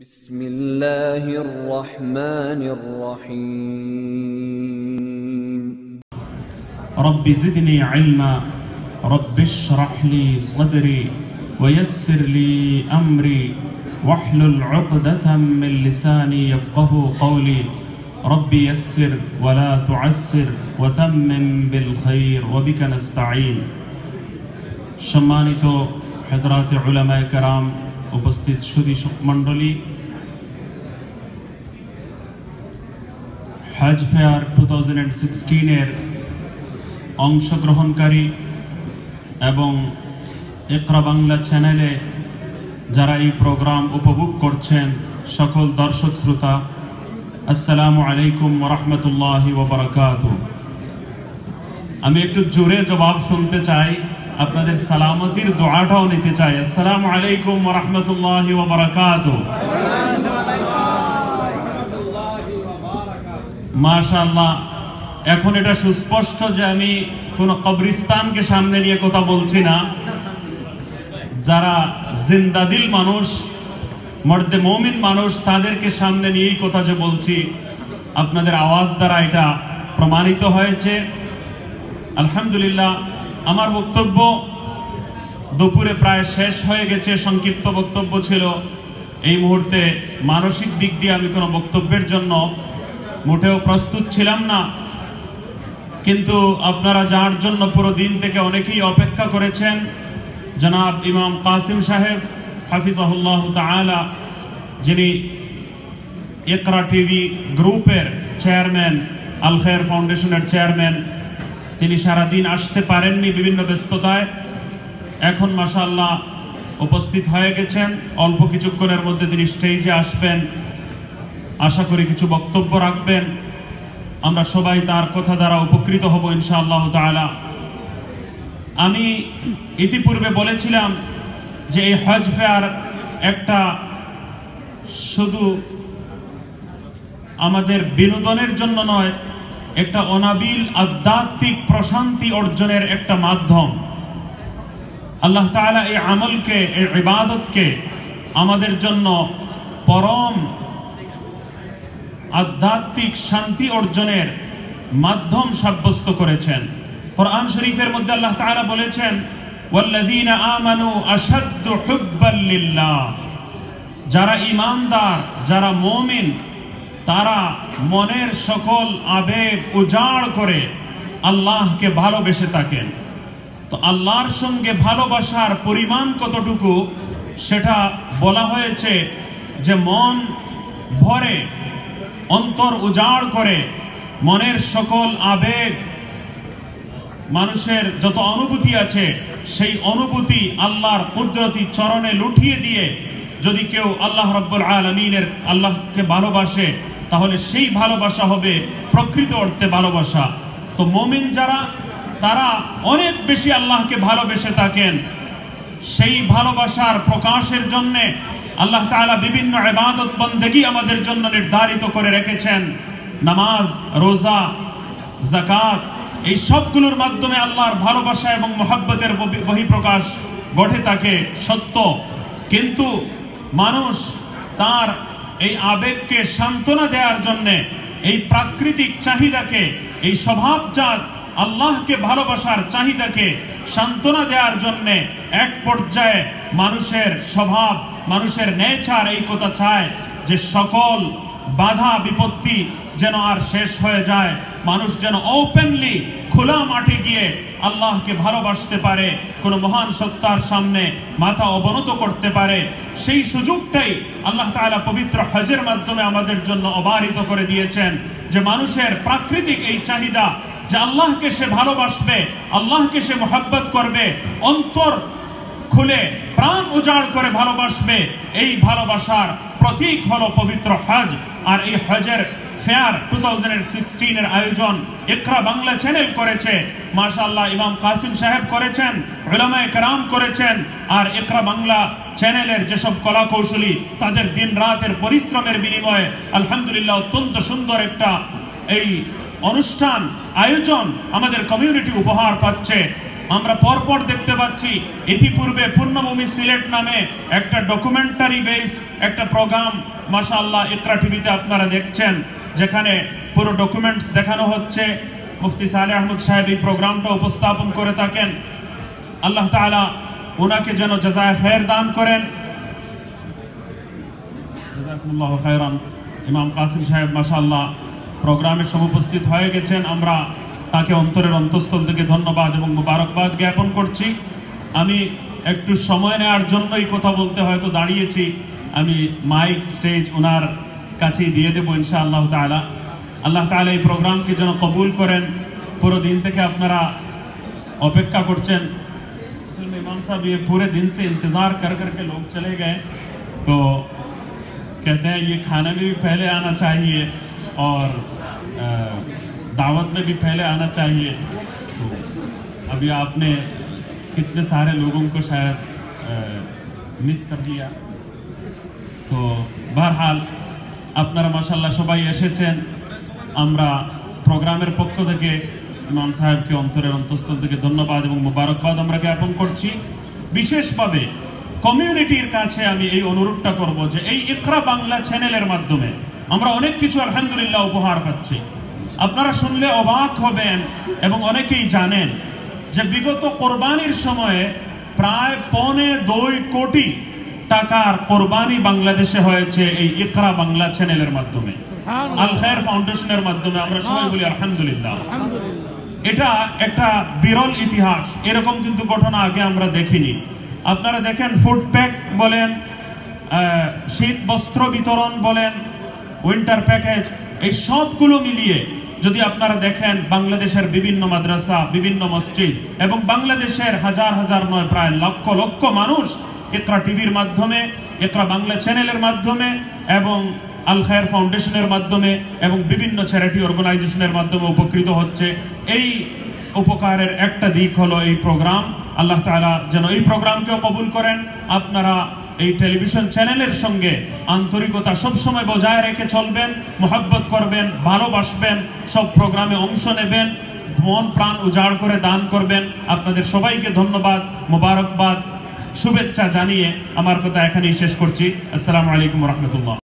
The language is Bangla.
بسم الله الرحمن الرحيم رب زدني علما رب اشرح لي صدري ويسر لي امري واحلل عقدة من لساني يفقه قولي رب يسر ولا تعسر وتمم بالخير وبك نستعين সম্মানিত হেজরাতে উলামায়ে কেরাম উপস্থিত সুদী মণ্ডলী হজ ফেয়ার টু থাউজেন্ড সিক্সটিনের অংশগ্রহণকারী এবং একরা বাংলা চ্যানেলে যারা এই প্রোগ্রাম উপভোগ করছেন, সকল দর্শক শ্রোতা, আসসালামু আলাইকুম রহমতুল্লাহ ওবরাকাত আমি একটু জোরে জবাব শুনতে চাই। আপনাদের সালামতির দোয়াটাও নিতে চাই। আসসালামু আলাইকুম রহমতুল্লাহ ওবরাকাত মাশাআল্লাহ, এখন এটা সুস্পষ্ট যে আমি কোন কবরিস্তানকে সামনে নিয়ে কথা বলছি না। যারা জিন্দাদিল মানুষ, মর্দে মমিন মানুষ, তাদেরকে সামনে নিয়েই কথা যে বলছি। আপনাদের আওয়াজ দ্বারা এটা প্রমাণিত হয়েছে। আলহামদুলিল্লাহ আমার বক্তব্য দুপুরে প্রায় শেষ হয়ে গেছে, সংক্ষিপ্ত বক্তব্য ছিল এই মুহূর্তে মানসিক দিক দিয়ে আমি কোনো বক্তব্যের জন্য মোটেও প্রস্তুত ছিলাম না। কিন্তু আপনারা যার জন্য পুরো দিন থেকে অনেকেই অপেক্ষা করেছেন, জনাব ইমাম কাসিম সাহেব, হাফিজাহুল্লাহ তালা যিনি একরা টিভি গ্রুপের চেয়ারম্যান আল খের ফাউন্ডেশনের চেয়ারম্যান তিনি সারাদিন আসতে পারেননি বিভিন্ন ব্যস্ততায়। এখন মাসাল্লাহ উপস্থিত হয়ে গেছেন। অল্প কিছুক্ষণের মধ্যে তিনি স্টেজে আসবেন। আশা করি কিছু বক্তব্য রাখবেন। আমরা সবাই তার কথা দ্বারা উপকৃত হব ইনশাআল্লাহ তাআলা। আমি ইতিপূর্বে বলেছিলাম যে এই হজ ফেয়ার একটা শুধু আমাদের বিনোদনের জন্য নয় একটা অনাবিল আধ্যাত্মিক প্রশান্তি অর্জনের একটা মাধ্যম। আল্লাহ তাআলা এই আমলকে, এই ইবাদতকে আমাদের জন্য পরম আধ্যাত্মিক শান্তি অর্জনের মাধ্যম সাব্যস্ত করেছেন। কোরআন শরীফের মধ্যে আল্লাহ তাআলা বলেছেন আমানু যারা ঈমানদার, যারা মুমিন তারা মনের সকল আবেগ উজাড় করে আল্লাহকে ভালোবেসে থাকেন। তো আল্লাহর সঙ্গে ভালোবাসার পরিমাণ কতটুকু, সেটা বলা হয়েছে যে মন ভরে, অন্তর উজাড় করে, মনের সকল আবেগ, মানুষের যত অনুভূতি আছে, সেই অনুভূতি আল্লাহর কুদরতি চরণে লুঠিয়ে দিয়ে যদি কেউ আল্লাহ রব্বুল আলমিনের আল্লাহকে ভালোবাসে তাহলে সেই ভালোবাসা হবে প্রকৃত অর্থে ভালোবাসা। তো মমিন যারা, তারা অনেক বেশি আল্লাহকে ভালোবেসে থাকেন। সেই ভালোবাসার প্রকাশের জন্যে আল্লাহ তাআলা বিভিন্ন ইবাদত বন্দেগী আমাদের জন্য নির্ধারিত করে রেখেছেন। নামাজ, রোজা জাকাত এই সবগুলোর মাধ্যমে আল্লাহর ভালোবাসা এবং মোহাব্বতের বহিঃপ্রকাশ ঘটে থাকে, সত্য। কিন্তু মানুষ তার এই আবেগকে সান্ত্বনা দেওয়ার জন্যে, এই প্রাকৃতিক চাহিদাকে, এই স্বভাবজাত আল্লাহকে ভালোবাসার চাহিদাকে সান্ত্বনা দেওয়ার জন্যে এক পর্যায়ে মানুষের স্বভাব, মানুষের নেচার এই কথা চায় যে সকল বাধা, বিপত্তি যেন আর শেষ হয়ে যায়। মানুষ যেন ওপেনলি খোলা মাঠে গিয়ে আল্লাহকে ভালোবাসতে পারে, কোনো মহান সত্তার সামনে মাথা অবনত করতে পারে, সেই সুযোগটাই আল্লাহ তাআলা পবিত্র হজের মাধ্যমে আমাদের জন্য অবাহিত করে দিয়েছেন যে মানুষের প্রাকৃতিক এই চাহিদা যে আল্লাহকে সে ভালোবাসবে, আল্লাহকে সে মোহাব্বত করবে, অন্তর খুলে প্রাণ উজাড় করে ভালোবাসবে, এই ভালোবাসার প্রতীক হলো পবিত্র হজ। আর এই হজের ফেয়ার টু এর আয়োজন ইকরা বাংলা চ্যানেল করেছে। মাশাআল্লাহ, ইমাম কাসিম সাহেব করেছেন, উলামায়ে কেরাম করেছেন, আর ইকরা বাংলা চ্যানেলের যেসব কলা কৌশলী তাদের দিন রাতের পরিশ্রমের বিনিময়ে আলহামদুলিল্লাহ অত্যন্ত সুন্দর একটা এই অনুষ্ঠান, আয়োজন আমাদের কমিউনিটি উপহার পাচ্ছে। আমরা পরপর দেখতে পাচ্ছি, ইতিপূর্বে পূর্ণভূমি সিলেট নামে একটা ডকুমেন্টারি বেস একটা প্রোগ্রাম মাশাআল্লাহ, ইকরা টিভিতে আপনারা দেখছেন। যেখানে পুরো ডকুমেন্টস দেখানো হচ্ছে। মুফতি সালে আহমদ সাহেব এই প্রোগ্রামটা উপস্থাপন করে থাকেন। আল্লাহ তাআলা ওনাকে যেন জাজায় খের দান করেন। ইমাম কাসিম সাহেব মাশাআল্লাহ প্রোগ্রামে সমুপস্থিত হয়ে গেছেন। আমরা তাকে অন্তরের অন্তঃস্থল থেকে ধন্যবাদ এবং মুবারকবাদ জ্ঞাপন করছি। আমি একটু সময় নেওয়ার জন্যই কথা বলতে হয়তো দাঁড়িয়েছি। আমি মাইক, স্টেজ ওনার কাছেই দিয়ে দেবো ইনশাআল্লাহ তাআলা আল্লাহ তাআলা এই প্রোগ্রামকে যেন কবুল করেন পুরো দিন থেকে আপনারা অপেক্ষা করছেন असल में इमाम साहब ये पूरे दिन से इंतज़ार कर कर के लोग चले गए तो कहते हैं ये खाने में भी पहले आना चाहिए और अ, दावत में भी पहले आना चाहिए तो अभी आपने कितने सारे लोगों को शायद मिस कर दिया তো বহরহাল আপনারা মাসাল্লাহ সবাই এসেছেন। আমরা প্রোগ্রামের পক্ষ থেকে ইমাম সাহেবকে অন্তরের অন্তঃস্থল থেকে ধন্যবাদ এবং মোবারকবাদ আমরা জ্ঞাপন করছি। বিশেষভাবে কমিউনিটির কাছে আমি এই অনুরোধটা করব যে এই ইকরা বাংলা চ্যানেলের মাধ্যমে আমরা অনেক কিছু আলহামদুলিল্লাহ উপহার পাচ্ছি। আপনারা শুনলে অবাক হবেন এবং অনেকেই জানেন যে বিগত কোরবানির সময়ে প্রায় পৌনে দুই কোটি টাকার কোরবানি বাংলাদেশে হয়েছে এই ইকরা বাংলা চ্যানেলের মাধ্যমে। আল খায়ের ফাউন্ডেশনের মাধ্যমে আমরা সবাই বলি আলহামদুলিল্লাহ। এটা একটা বিরল ইতিহাস এরকম কিন্তু ঘটনা আগে আমরা দেখিনি। আপনারা দেখেন ফুড প্যাক বলেন শীত বস্ত্র বিতরণ বলেন উইন্টার প্যাকেজ এই সবগুলো মিলিয়ে যদি আপনারা দেখেন বাংলাদেশের বিভিন্ন মাদ্রাসা বিভিন্ন মসজিদ এবং বাংলাদেশের হাজার হাজার নয় প্রায় লক্ষ লক্ষ মানুষ একরা টিভির মাধ্যমে একরা বাংলা চ্যানেলের মাধ্যমে এবং আল খায়ের ফাউন্ডেশনের মাধ্যমে এবং বিভিন্ন চ্যারিটি অর্গানাইজেশনের মাধ্যমে উপকৃত হচ্ছে। এই উপকারের একটা দিক হলো এই প্রোগ্রাম। আল্লাহ তাআলা যেন এই প্রোগ্রামকেও কবুল করেন। আপনারা এই টেলিভিশন চ্যানেলের সঙ্গে আন্তরিকতা সবসময় বজায় রেখে চলবেন, মোহাব্বত করবেন, ভালোবাসবেন, সব প্রোগ্রামে অংশ নেবেন, মন প্রাণ উজাড় করে দান করবেন। আপনাদের সবাইকে ধন্যবাদ, মোবারকবাদ। শুভেচ্ছা জানিয়ে আমার কথা এখানেই শেষ করছি। আসসালামু আলাইকুম রহমতুল্লাহ।